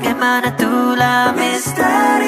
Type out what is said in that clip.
aking manatula, Mr.